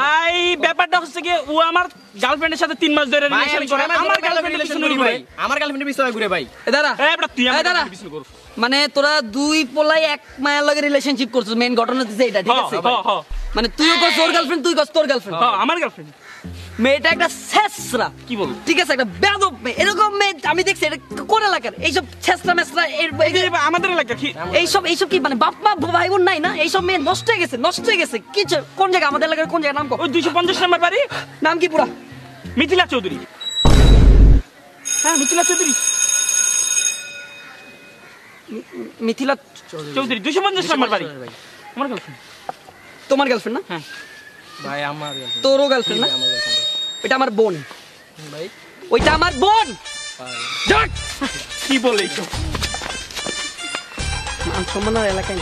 ভাই ব্যাপারটা হচ্ছে কি ও আমার গার্লফ্রেন্ডের সাথে তিন মাস ধরে ভাই, রিলেশন আমি করে। ছয় মাস আমার গার্লফ্রেন্ডের পিছনে ঘুরে ভাই। আমার গার্লফ্রেন্ডের পিছনে ঘুরে ভাই। এ দাঁড়া। এই বেটা তুই আমার এই পিছনে ঘুর। মানে তোরা দুই পোলাই এক মায়ের লগে রিলেশনশিপ করছিস মেইন ঘটনা হচ্ছে এটা ঠিক আছে। মানে তুইও কর তোর গার্লফ্রেন্ড তুই কর তোর গার্লফ্রেন্ড আমার গার্লফ্রেন্ড মেয়েটা একটা ছেসরা কি বলো ঠিক আছে একটা বেদব মেয়ে। এরকম মেয়ে আমি দেখছি এটা কোন এলাকার? এইসব ছেসরা মেসরা আমাদের এলাকা কি? এইসব এইসব কি মানে বাপ মা ভাই বোন নাই না? এইসব মেয়ে নষ্ট হয়ে গেছে নষ্ট হয়ে গেছে। কিছু কোন জায়গা? আমাদের এলাকার কোন জায়গার নাম কো? ওই দুইশো পঞ্চাশ নাম্বার বাড়ি? নাম কি পুরা? মিথিলা চৌধুরী। হ্যাঁ মিথিলা চৌধুরী। মিথিলা চৌধুরী দুইশো পঞ্চাশ নাম্বার বাড়ি। আমার গার্লফ্রেন্ড তোমার গার্লফ্রেন্ড না? হ্যাঁ। ভাই আমার তোরও গার্লফ্রেন্ড না। ওইটা আমার বোন। ভাই। ওইটা আমার বোন। কি বলে মান সম্মান এলাকায়